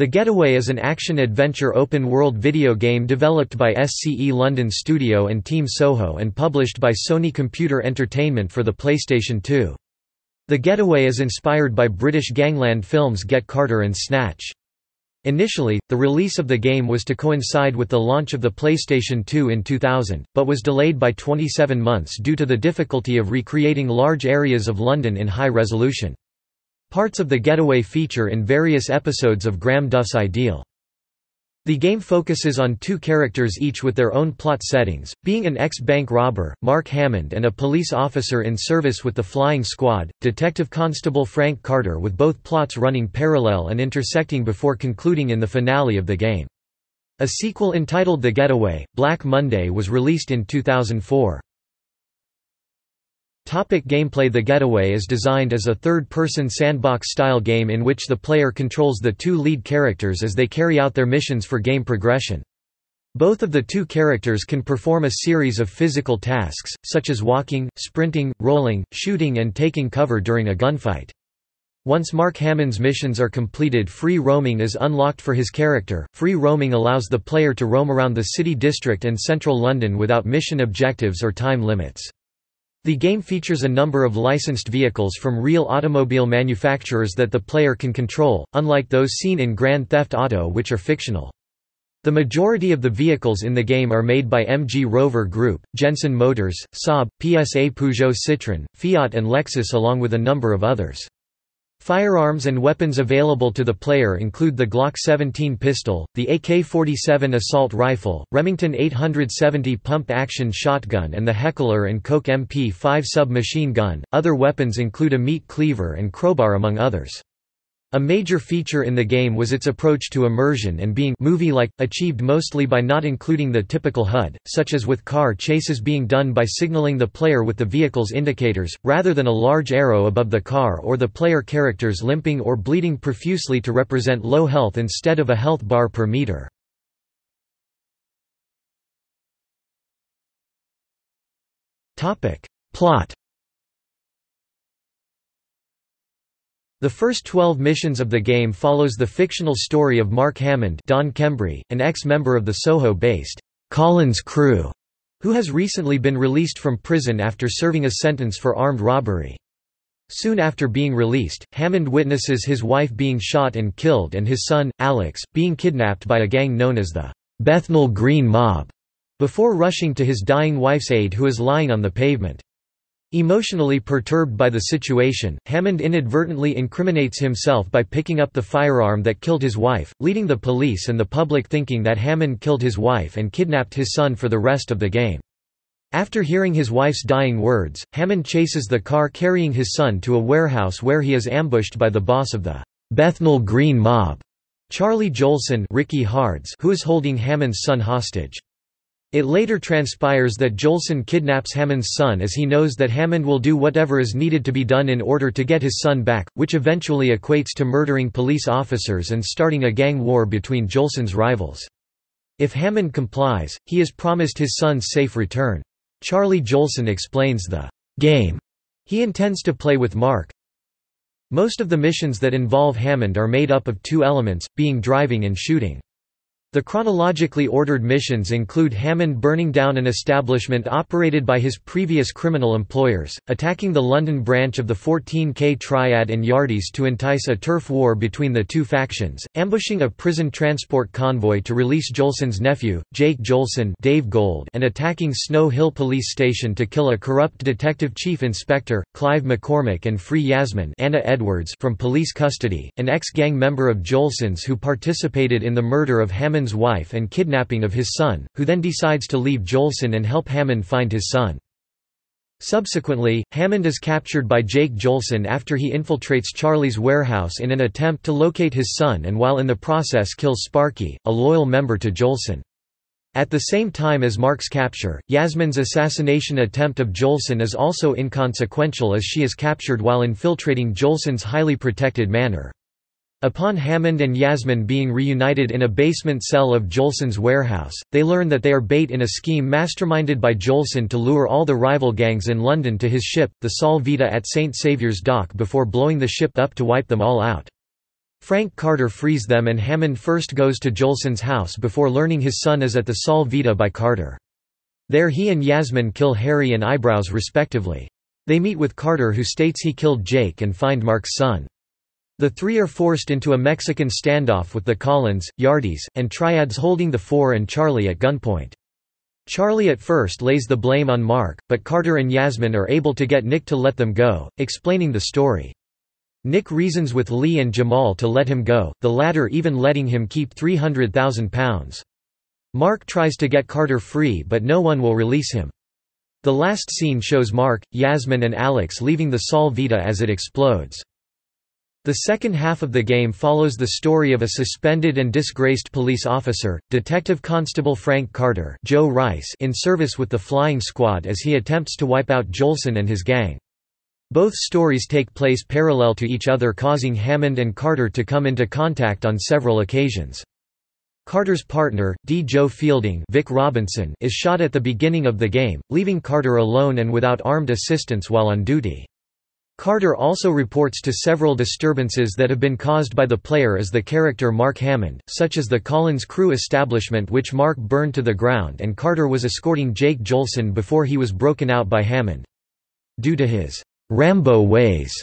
The Getaway is an action-adventure open-world video game developed by SCE London Studio and Team Soho and published by Sony Computer Entertainment for the PlayStation 2. The Getaway is inspired by British gangland films Get Carter and Snatch. Initially, the release of the game was to coincide with the launch of the PlayStation 2 in 2000, but was delayed by 27 months due to the difficulty of recreating large areas of London in high resolution. Parts of the getaway feature in various episodes of Graham Duff's Ideal. The game focuses on two characters each with their own plot settings, being an ex-bank robber, Mark Hammond and a police officer in service with the Flying Squad, Detective Constable Frank Carter with both plots running parallel and intersecting before concluding in the finale of the game. A sequel entitled The Getaway, Black Monday was released in 2004. Topic gameplay The Getaway is designed as a third-person sandbox-style game in which the player controls the two lead characters as they carry out their missions for game progression. Both of the two characters can perform a series of physical tasks, such as walking, sprinting, rolling, shooting and taking cover during a gunfight. Once Mark Hammond's missions are completed free roaming is unlocked for his character. Free roaming allows the player to roam around the city district and central London without mission objectives or time limits. The game features a number of licensed vehicles from real automobile manufacturers that the player can control, unlike those seen in Grand Theft Auto which are fictional. The majority of the vehicles in the game are made by MG Rover Group, Jensen Motors, Saab, PSA Peugeot Citroën, Fiat and Lexus along with a number of others. Firearms and weapons available to the player include the Glock 17 pistol, the AK-47 assault rifle, Remington 870 pump-action shotgun and the Heckler & Koch MP5 submachine gun. Other weapons include a meat cleaver and crowbar among others. A major feature in the game was its approach to immersion and being movie-like, achieved mostly by not including the typical HUD, such as with car chases being done by signaling the player with the vehicle's indicators, rather than a large arrow above the car or the player characters limping or bleeding profusely to represent low health instead of a health bar per meter. Plot The first 12 missions of the game follows the fictional story of Mark Hammond Don Kembry, an ex-member of the Soho-based Collins crew, who has recently been released from prison after serving a sentence for armed robbery. Soon after being released, Hammond witnesses his wife being shot and killed and his son, Alex, being kidnapped by a gang known as the Bethnal Green Mob, before rushing to his dying wife's aid who is lying on the pavement. Emotionally perturbed by the situation, Hammond inadvertently incriminates himself by picking up the firearm that killed his wife, leading the police and the public thinking that Hammond killed his wife and kidnapped his son for the rest of the game. After hearing his wife's dying words, Hammond chases the car carrying his son to a warehouse where he is ambushed by the boss of the Bethnal Green Mob, Charlie Jolson Ricky Hards, who is holding Hammond's son hostage. It later transpires that Jolson kidnaps Hammond's son as he knows that Hammond will do whatever is needed to be done in order to get his son back, which eventually equates to murdering police officers and starting a gang war between Jolson's rivals. If Hammond complies, he is promised his son's safe return. Charlie Jolson explains the game he intends to play with Mark. Most of the missions that involve Hammond are made up of two elements, being driving and shooting. The chronologically ordered missions include Hammond burning down an establishment operated by his previous criminal employers, attacking the London branch of the 14K Triad and Yardies to entice a turf war between the two factions, ambushing a prison transport convoy to release Jolson's nephew, Jake Jolson Dave Gold, and attacking Snow Hill Police Station to kill a corrupt detective chief inspector, Clive McCormick and free Yasmin Anna Edwards from police custody, an ex-gang member of Jolson's who participated in the murder of Hammond Hammond's wife and kidnapping of his son, who then decides to leave Jolson and help Hammond find his son. Subsequently, Hammond is captured by Jake Jolson after he infiltrates Charlie's warehouse in an attempt to locate his son and while in the process kills Sparky, a loyal member to Jolson. At the same time as Mark's capture, Yasmin's assassination attempt of Jolson is also inconsequential as she is captured while infiltrating Jolson's highly protected manor. Upon Hammond and Yasmin being reunited in a basement cell of Jolson's warehouse, they learn that they are bait in a scheme masterminded by Jolson to lure all the rival gangs in London to his ship, the Sol Vita at St Saviour's Dock before blowing the ship up to wipe them all out. Frank Carter frees them and Hammond first goes to Jolson's house before learning his son is at the Sol Vita by Carter. There he and Yasmin kill Harry and Eyebrows respectively. They meet with Carter who states he killed Jake and find Mark's son. The three are forced into a Mexican standoff with the Collins, Yardies, and Triads holding the Four and Charlie at gunpoint. Charlie at first lays the blame on Mark, but Carter and Yasmin are able to get Nick to let them go, explaining the story. Nick reasons with Lee and Jamal to let him go, the latter even letting him keep £300,000. Mark tries to get Carter free but no one will release him. The last scene shows Mark, Yasmin and Alex leaving the Sol Vita as it explodes. The second half of the game follows the story of a suspended and disgraced police officer, Detective Constable Frank Carter Joe Rice in service with the Flying Squad as he attempts to wipe out Jolson and his gang. Both stories take place parallel to each other causing Hammond and Carter to come into contact on several occasions. Carter's partner, D. Joe Fielding Vic Robinson, is shot at the beginning of the game, leaving Carter alone and without armed assistance while on duty. Carter also reports to several disturbances that have been caused by the player as the character Mark Hammond, such as the Collins Crew establishment which Mark burned to the ground and Carter was escorting Jake Jolson before he was broken out by Hammond. Due to his Rambo ways,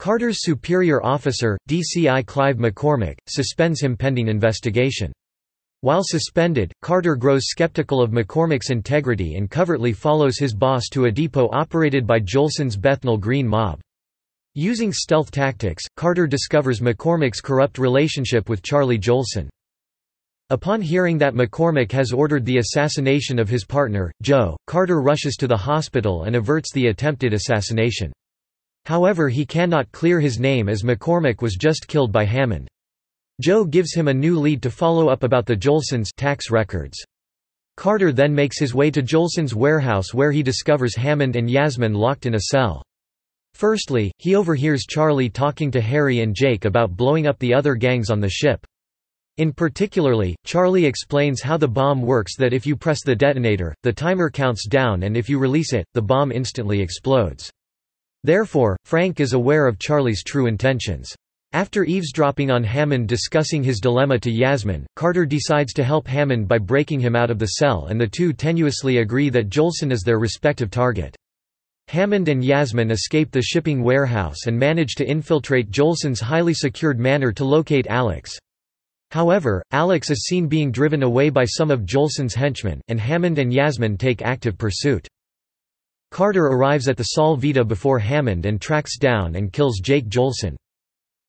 Carter's superior officer, DCI Clive McCormick, suspends him pending investigation. While suspended, Carter grows skeptical of McCormick's integrity and covertly follows his boss to a depot operated by Jolson's Bethnal Green mob. Using stealth tactics, Carter discovers McCormick's corrupt relationship with Charlie Jolson. Upon hearing that McCormick has ordered the assassination of his partner, Joe, Carter rushes to the hospital and averts the attempted assassination. However he cannot clear his name as McCormick was just killed by Hammond. Joe gives him a new lead to follow up about the Jolsons tax records. Carter then makes his way to Jolson's warehouse where he discovers Hammond and Yasmin locked in a cell. Firstly, he overhears Charlie talking to Harry and Jake about blowing up the other gangs on the ship. In particularly, Charlie explains how the bomb works that if you press the detonator, the timer counts down and if you release it, the bomb instantly explodes. Therefore, Frank is aware of Charlie's true intentions. After eavesdropping on Hammond discussing his dilemma to Yasmin, Carter decides to help Hammond by breaking him out of the cell and the two tenuously agree that Jolson is their respective target. Hammond and Yasmin escape the shipping warehouse and manage to infiltrate Jolson's highly secured manor to locate Alex. However, Alex is seen being driven away by some of Jolson's henchmen, and Hammond and Yasmin take active pursuit. Carter arrives at the Sol Vita before Hammond and tracks down and kills Jake Jolson.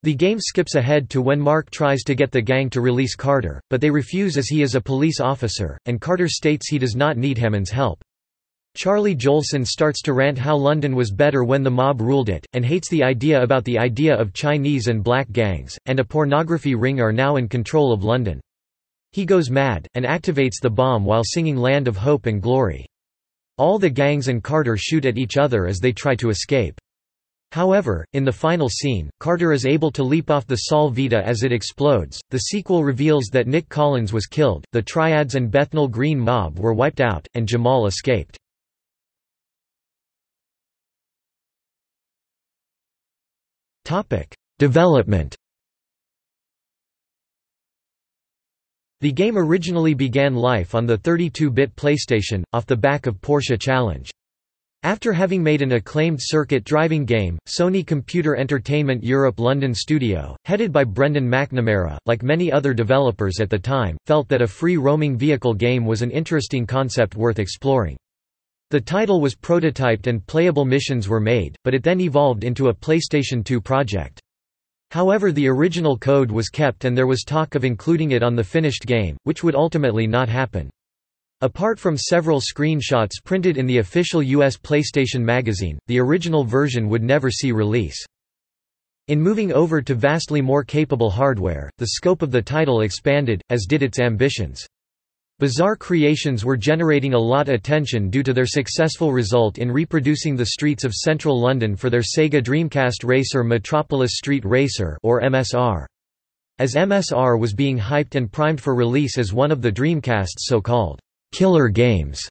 The game skips ahead to when Mark tries to get the gang to release Carter, but they refuse as he is a police officer, and Carter states he does not need Hammond's help. Charlie Jolson starts to rant how London was better when the mob ruled it, and hates the idea about the idea of Chinese and black gangs, and a pornography ring are now in control of London. He goes mad, and activates the bomb while singing Land of Hope and Glory. All the gangs and Carter shoot at each other as they try to escape. However, in the final scene, Carter is able to leap off the Sol Vita as it explodes. The sequel reveals that Nick Collins was killed, the Triads and Bethnal Green mob were wiped out, and Jamal escaped. Topic: Development. The game originally began life on the 32-bit PlayStation, off the back of Porsche Challenge. After having made an acclaimed circuit driving game, Sony Computer Entertainment Europe London studio, headed by Brendan McNamara, like many other developers at the time, felt that a free roaming vehicle game was an interesting concept worth exploring. The title was prototyped and playable missions were made, but it then evolved into a PlayStation 2 project. However the original code was kept and there was talk of including it on the finished game, which would ultimately not happen. Apart from several screenshots printed in the official US PlayStation magazine, the original version would never see release. In moving over to vastly more capable hardware, the scope of the title expanded, as did its ambitions. Bizarre creations were generating a lot attention due to their successful result in reproducing the streets of central London for their Sega Dreamcast racer Metropolis Street Racer or MSR. As MSR was being hyped and primed for release as one of the Dreamcast's so-called killer games.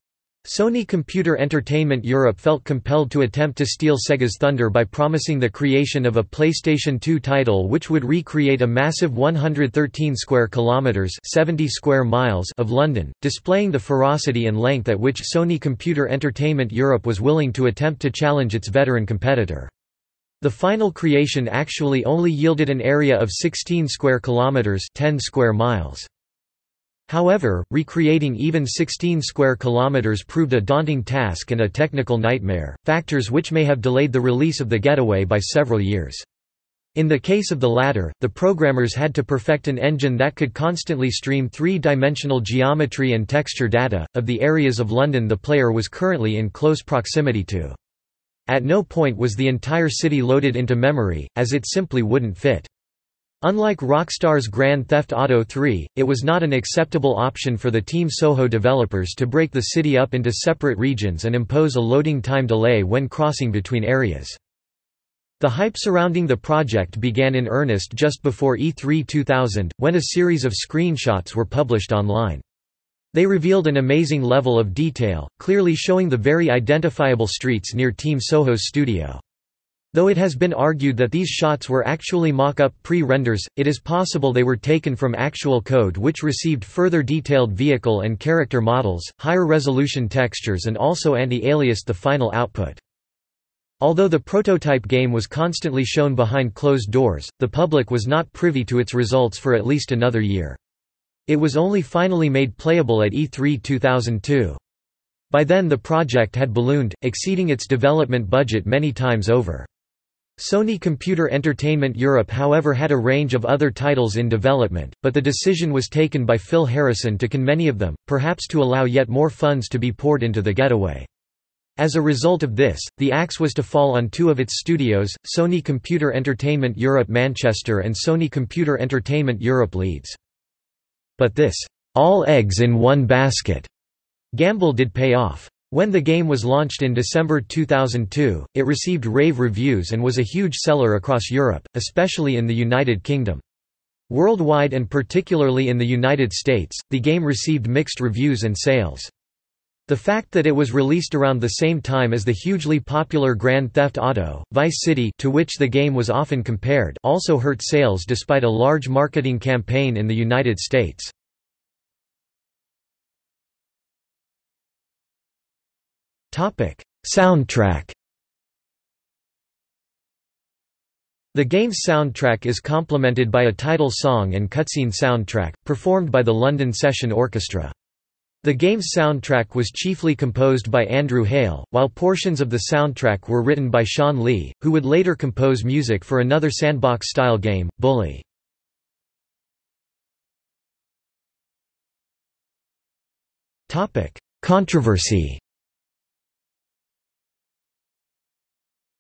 Sony Computer Entertainment Europe felt compelled to attempt to steal Sega's thunder by promising the creation of a PlayStation 2 title which would recreate a massive 113 square kilometers, 70 square miles of London, displaying the ferocity and length at which Sony Computer Entertainment Europe was willing to attempt to challenge its veteran competitor. The final creation actually only yielded an area of 16 square kilometers, 10 square miles. However, recreating even 16 square kilometers proved a daunting task and a technical nightmare, factors which may have delayed the release of the Getaway by several years. In the case of the latter, the programmers had to perfect an engine that could constantly stream three-dimensional geometry and texture data, of the areas of London the player was currently in close proximity to. At no point was the entire city loaded into memory, as it simply wouldn't fit. Unlike Rockstar's Grand Theft Auto 3, it was not an acceptable option for the Team Soho developers to break the city up into separate regions and impose a loading time delay when crossing between areas. The hype surrounding the project began in earnest just before E3 2000, when a series of screenshots were published online. They revealed an amazing level of detail, clearly showing the very identifiable streets near Team Soho's studio. Though it has been argued that these shots were actually mock-up pre-renders, it is possible they were taken from actual code which received further detailed vehicle and character models, higher resolution textures and also anti-aliased the final output. Although the prototype game was constantly shown behind closed doors, the public was not privy to its results for at least another year. It was only finally made playable at E3 2002. By then the project had ballooned, exceeding its development budget many times over. Sony Computer Entertainment Europe however had a range of other titles in development, but the decision was taken by Phil Harrison to can many of them, perhaps to allow yet more funds to be poured into the getaway. As a result of this, the axe was to fall on two of its studios, Sony Computer Entertainment Europe Manchester and Sony Computer Entertainment Europe Leeds. But this, all eggs in one basket, gamble did pay off. When the game was launched in December 2002, it received rave reviews and was a huge seller across Europe, especially in the United Kingdom. Worldwide and particularly in the United States, the game received mixed reviews and sales. The fact that it was released around the same time as the hugely popular Grand Theft Auto, Vice City to which the game was often compared also hurt sales despite a large marketing campaign in the United States. Soundtrack The game's soundtrack is complemented by a title song and cutscene soundtrack, performed by the London Session Orchestra. The game's soundtrack was chiefly composed by Andrew Hale, while portions of the soundtrack were written by Shawn Lee, who would later compose music for another sandbox-style game, Bully. Controversy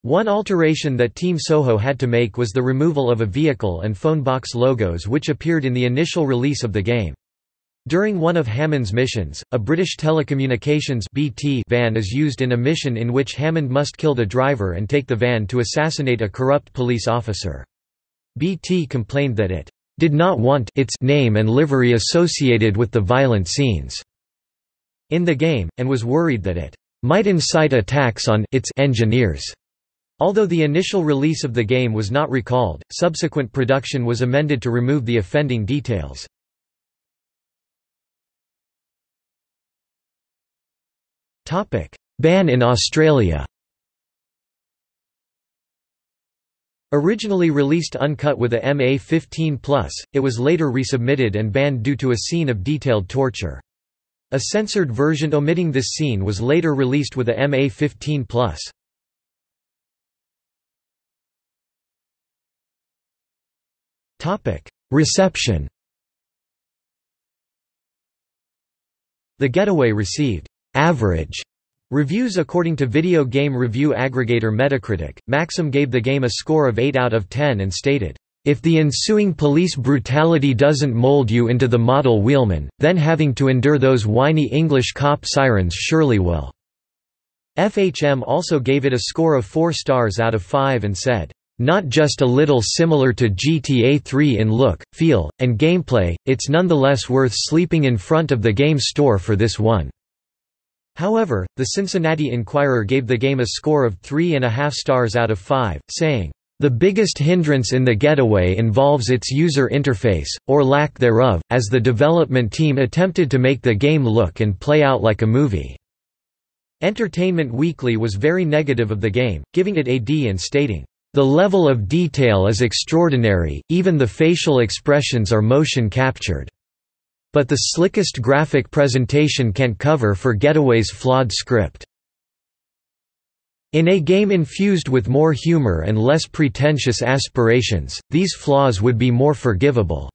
One alteration that Team Soho had to make was the removal of a vehicle and phone box logos which appeared in the initial release of the game. During one of Hammond's missions, a British Telecommunications BT van is used in a mission in which Hammond must kill the driver and take the van to assassinate a corrupt police officer. BT complained that it did not want its name and livery associated with the violent scenes in the game, and was worried that it might incite attacks on its engineers. Although the initial release of the game was not recalled, subsequent production was amended to remove the offending details. Ban in Australia Originally released uncut with a MA15+, it was later resubmitted and banned due to a scene of detailed torture. A censored version omitting this scene was later released with a MA15+. Reception The Getaway received average reviews according to video game review aggregator Metacritic. Maxim gave the game a score of 8 out of 10 and stated, if the ensuing police brutality doesn't mold you into the model wheelman, then having to endure those whiny English cop sirens surely will." FHM also gave it a score of 4 stars out of 5 and said, not just a little similar to GTA 3 in look, feel, and gameplay, it's nonetheless worth sleeping in front of the game store for this one. However, the Cincinnati Enquirer gave the game a score of three and a half stars out of five, saying, the biggest hindrance in the Getaway involves its user interface, or lack thereof, as the development team attempted to make the game look and play out like a movie. Entertainment Weekly was very negative of the game, giving it a D and stating, The level of detail is extraordinary, even the facial expressions are motion captured. But the slickest graphic presentation can't cover for Getaway's flawed script. In a game infused with more humor and less pretentious aspirations, these flaws would be more forgivable.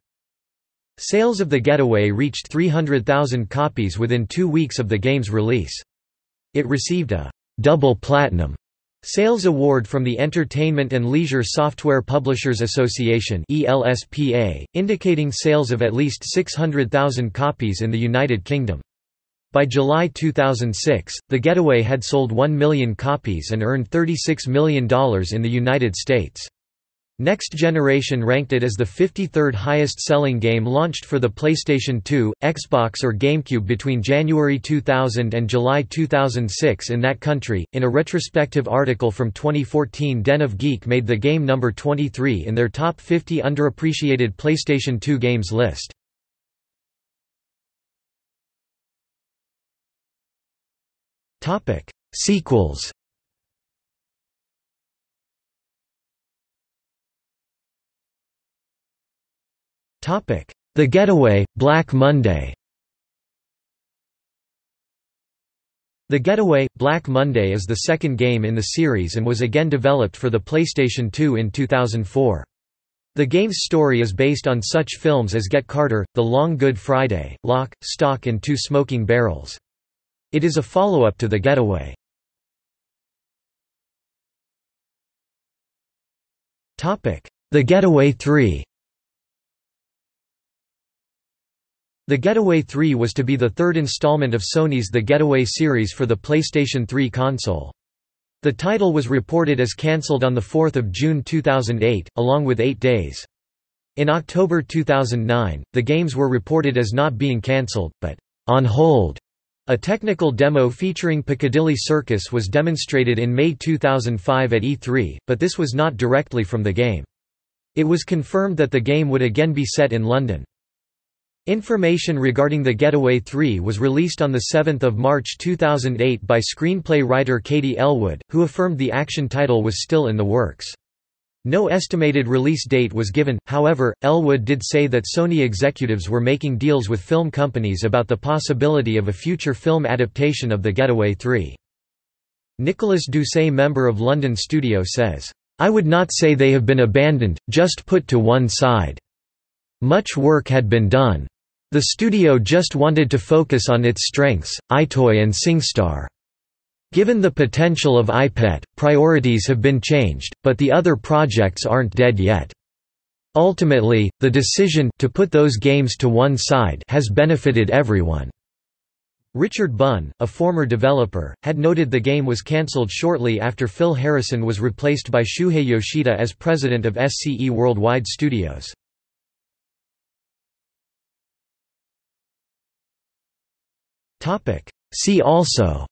Sales of The Getaway reached 300,000 copies within two weeks of the game's release. It received a double platinum sales award from the Entertainment and Leisure Software Publishers Association indicating sales of at least 600,000 copies in the United Kingdom. By July 2006, The Getaway had sold 1 million copies and earned $36 million in the United States. Next Generation ranked it as the 53rd highest-selling game launched for the PlayStation 2, Xbox or GameCube between January 2000 and July 2006 in that country. In a retrospective article from 2014, Den of Geek made the game number 23 in their top 50 underappreciated PlayStation 2 games list. Topic: Sequels. The Getaway, Black Monday. The Getaway, Black Monday is the second game in the series and was again developed for the PlayStation 2 in 2004. The game's story is based on such films as Get Carter, The Long Good Friday, Lock, Stock and Two Smoking Barrels. It is a follow-up to The Getaway. The Getaway 3 The Getaway 3 was to be the third installment of Sony's The Getaway series for the PlayStation 3 console. The title was reported as cancelled on 4 June 2008, along with Eight Days. In October 2009, the games were reported as not being cancelled, but on hold a technical demo featuring Piccadilly Circus was demonstrated in May 2005 at E3, but this was not directly from the game. It was confirmed that the game would again be set in London. Information regarding The Getaway 3 was released on 7 March 2008 by screenplay writer Katie Elwood, who affirmed the action title was still in the works. No estimated release date was given, however, Elwood did say that Sony executives were making deals with film companies about the possibility of a future film adaptation of The Getaway 3. Nicolas Doucet member of London studio says, I would not say they have been abandoned, just put to one side. Much work had been done. The studio just wanted to focus on its strengths, EyeToy and SingStar. Given the potential of EyePet, priorities have been changed, but the other projects aren't dead yet. Ultimately, the decision to put those games to one side has benefited everyone. Richard Bunn, a former developer, had noted the game was cancelled shortly after Phil Harrison was replaced by Shuhei Yoshida as president of SCE Worldwide Studios. See also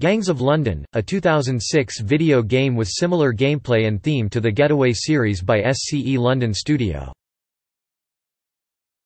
Gangs of London, a 2006 video game with similar gameplay and theme to the Getaway series by SCE London Studio.